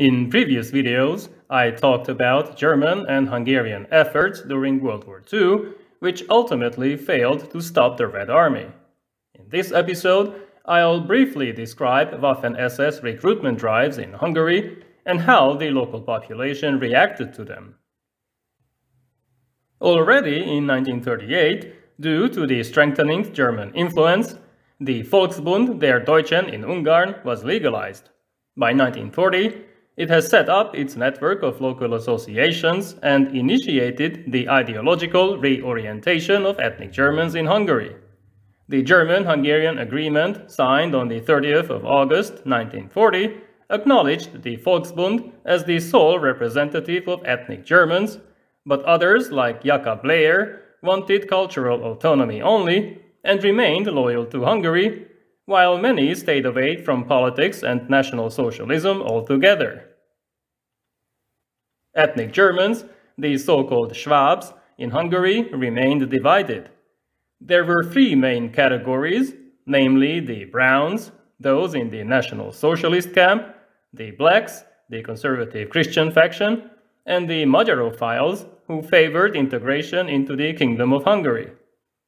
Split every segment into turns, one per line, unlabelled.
In previous videos, I talked about German and Hungarian efforts during World War II, which ultimately failed to stop the Red Army. In this episode, I'll briefly describe Waffen-SS recruitment drives in Hungary and how the local population reacted to them. Already in 1938, due to the strengthening German influence, the Volksbund der Deutschen in Ungarn was legalized. By 1940, it has set up its network of local associations and initiated the ideological reorientation of ethnic Germans in Hungary. The German-Hungarian agreement, signed on the 30th of August 1940, acknowledged the Volksbund as the sole representative of ethnic Germans, but others, like Jakab Bleyer, wanted cultural autonomy only and remained loyal to Hungary, while many stayed away from politics and National Socialism altogether. Ethnic Germans, the so-called Schwabs, in Hungary remained divided. There were three main categories, namely the Browns, those in the National Socialist camp, the Blacks, the conservative Christian faction, and the Magyarophiles, who favored integration into the Kingdom of Hungary.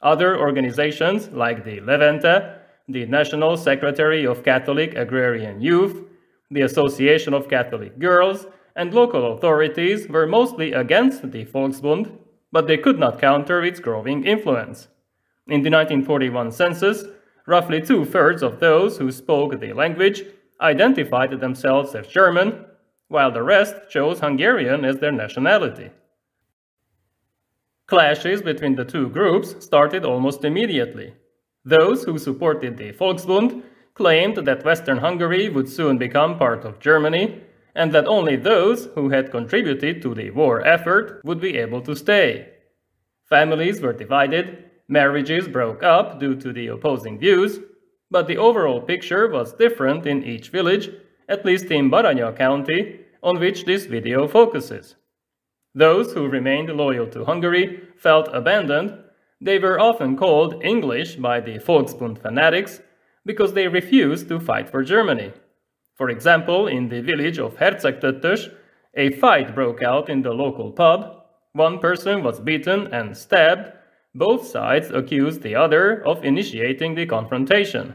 Other organizations like the Levente, the National Secretary of Catholic Agrarian Youth, the Association of Catholic Girls, and local authorities were mostly against the Volksbund, but they could not counter its growing influence. In the 1941 census, roughly two-thirds of those who spoke the language identified themselves as German, while the rest chose Hungarian as their nationality. Clashes between the two groups started almost immediately. Those who supported the Volksbund claimed that Western Hungary would soon become part of Germany, and that only those who had contributed to the war effort would be able to stay. Families were divided, marriages broke up due to the opposing views, but the overall picture was different in each village, at least in Baranya County, on which this video focuses. Those who remained loyal to Hungary felt abandoned. They were often called English by the Volksbund fanatics because they refused to fight for Germany. For example, in the village of Hercegtöttös, a fight broke out in the local pub. One person was beaten and stabbed. Both sides accused the other of initiating the confrontation.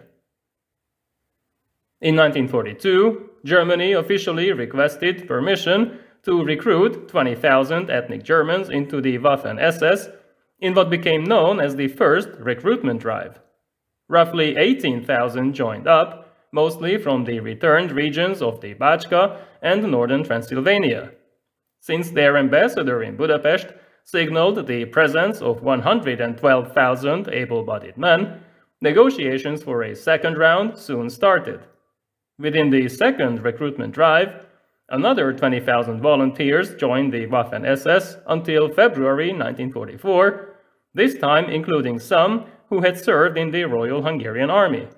In 1942, Germany officially requested permission to recruit 20,000 ethnic Germans into the Waffen-SS in what became known as the first recruitment drive. Roughly 18,000 joined up, mostly from the returned regions of the Bácska and northern Transylvania. Since their ambassador in Budapest signaled the presence of 112,000 able-bodied men, negotiations for a second round soon started. Within the second recruitment drive, Another 20,000 volunteers joined the Waffen-SS until February 1944, this time including some who had served in the Royal Hungarian Army.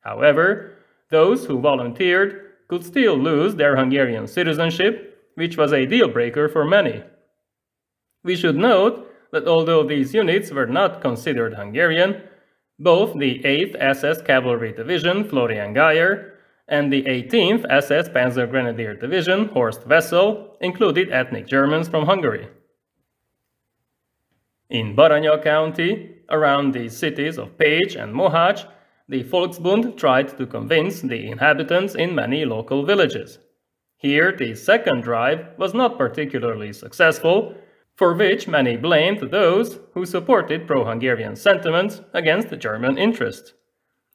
However, those who volunteered could still lose their Hungarian citizenship, which was a deal-breaker for many. We should note that although these units were not considered Hungarian, both the 8th SS Cavalry Division Florian Geyer and the 18th SS Panzer Grenadier Division, Horst Wessel, included ethnic Germans from Hungary. In Baranya County, around the cities of Pécs and Mohács, the Volksbund tried to convince the inhabitants in many local villages. Here, the second drive was not particularly successful, for which many blamed those who supported pro-Hungarian sentiments against German interests.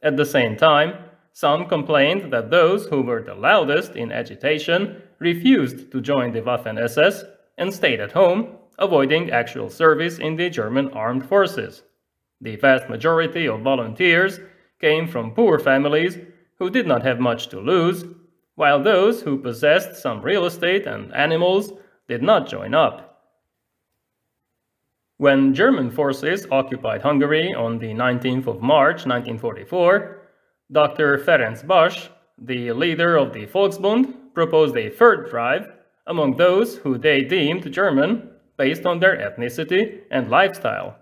At the same time, some complained that those who were the loudest in agitation refused to join the Waffen-SS and stayed at home, avoiding actual service in the German armed forces. The vast majority of volunteers came from poor families who did not have much to lose, while those who possessed some real estate and animals did not join up. When German forces occupied Hungary on the 19th of March 1944, Dr. Ferenc Basch, the leader of the Volksbund, proposed a third drive among those who they deemed German based on their ethnicity and lifestyle.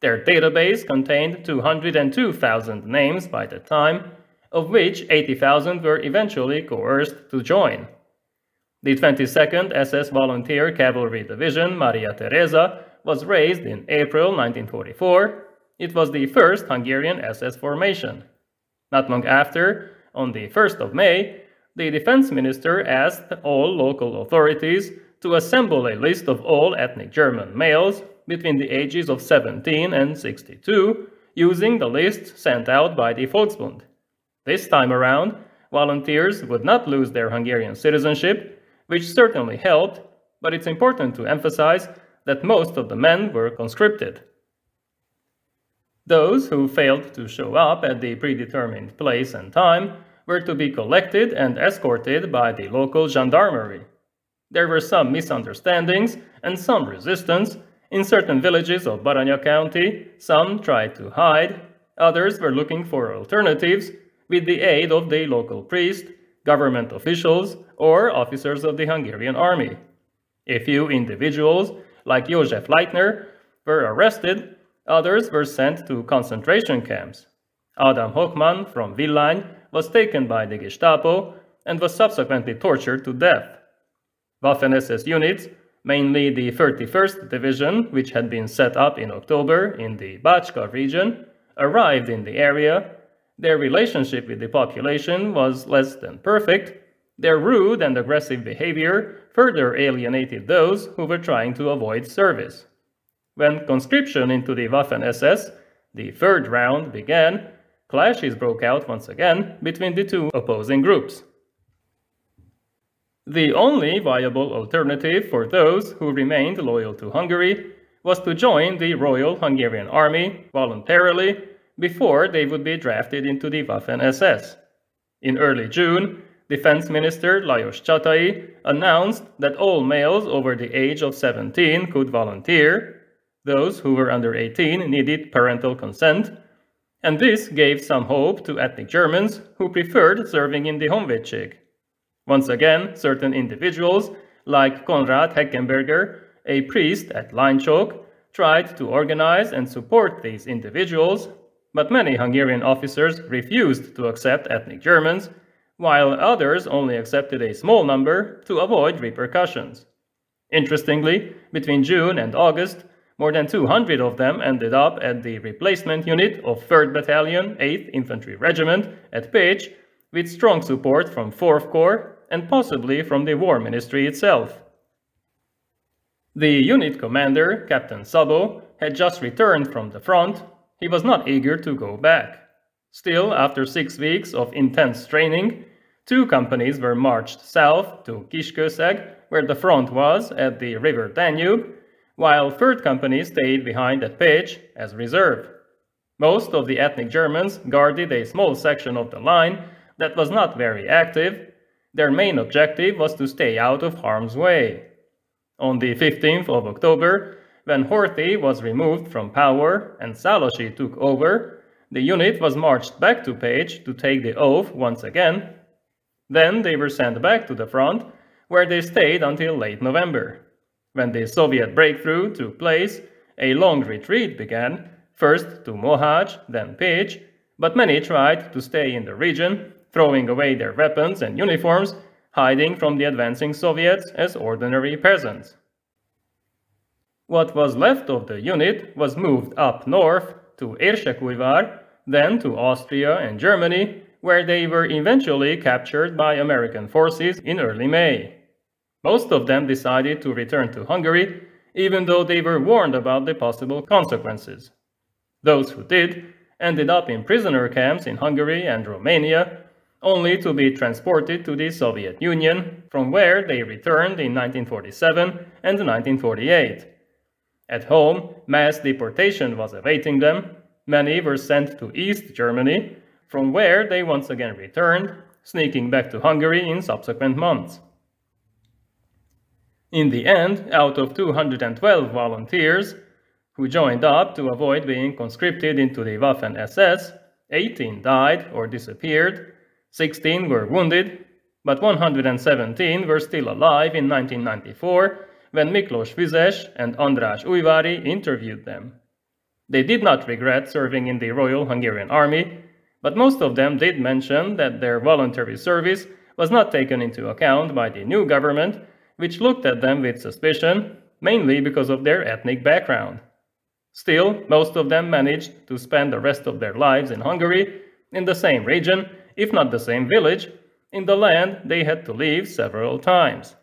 Their database contained 202,000 names by the time, of which 80,000 were eventually coerced to join. The 22nd SS Volunteer Cavalry Division Maria Teresa was raised in April 1944. It was the first Hungarian SS formation. Not long after, on the 1st of May, the defense minister asked all local authorities to assemble a list of all ethnic German males between the ages of 17 and 62, using the list sent out by the Volksbund. This time around, volunteers would not lose their Hungarian citizenship, which certainly helped, but it's important to emphasize that most of the men were conscripted. Those who failed to show up at the predetermined place and time were to be collected and escorted by the local gendarmerie. There were some misunderstandings and some resistance. In certain villages of Baranya County, some tried to hide, others were looking for alternatives with the aid of the local priest, government officials, or officers of the Hungarian army. A few individuals, like Josef Leitner, were arrested Others were sent to concentration camps. Adam Hochmann from Villány was taken by the Gestapo and was subsequently tortured to death. Waffen-SS units, mainly the 31st Division, which had been set up in October in the Bácska region, arrived in the area. Their relationship with the population was less than perfect. Their rude and aggressive behavior further alienated those who were trying to avoid service. When conscription into the Waffen-SS, the third round, began, clashes broke out once again between the two opposing groups. The only viable alternative for those who remained loyal to Hungary was to join the Royal Hungarian Army voluntarily before they would be drafted into the Waffen-SS. In early June, Defense Minister Lajos Csatay announced that all males over the age of 17 could volunteer, those who were under 18 needed parental consent, and this gave some hope to ethnic Germans who preferred serving in the Honvédség. Once again, certain individuals, like Konrad Heckenberger, a priest at Lánycsók, tried to organize and support these individuals, but many Hungarian officers refused to accept ethnic Germans, while others only accepted a small number to avoid repercussions. Interestingly, between June and August, more than 200 of them ended up at the replacement unit of 3rd Battalion, 8th Infantry Regiment at Pécs, with strong support from 4th Corps and possibly from the War Ministry itself. The unit commander, Captain Sabo, had just returned from the front. He was not eager to go back. Still, after six weeks of intense training, two companies were marched south to Kiskőszeg, where the front was at the river Danube, while third company stayed behind at Pécs as reserve. Most of the ethnic Germans guarded a small section of the line that was not very active. Their main objective was to stay out of harm's way. On the 15th of October, when Horthy was removed from power and Szálasi took over, the unit was marched back to Pécs to take the oath once again. Then they were sent back to the front, where they stayed until late November. When the Soviet breakthrough took place, a long retreat began, first to Mohács, then Pécs, but many tried to stay in the region, throwing away their weapons and uniforms, hiding from the advancing Soviets as ordinary peasants. What was left of the unit was moved up north to Érsekújvár, then to Austria and Germany, where they were eventually captured by American forces in early May. Most of them decided to return to Hungary, even though they were warned about the possible consequences. Those who did ended up in prisoner camps in Hungary and Romania, only to be transported to the Soviet Union, from where they returned in 1947 and 1948. At home, mass deportation was awaiting them. Many were sent to East Germany, from where they once again returned, sneaking back to Hungary in subsequent months. In the end, out of 212 volunteers who joined up to avoid being conscripted into the Waffen-SS, 18 died or disappeared, 16 were wounded, but 117 were still alive in 1994 when Miklós Füzes and András Újvári interviewed them. They did not regret serving in the Royal Hungarian Army, but most of them did mention that their voluntary service was not taken into account by the new government, which looked at them with suspicion, mainly because of their ethnic background. Still, most of them managed to spend the rest of their lives in Hungary, in the same region if not the same village, in the land they had to leave several times.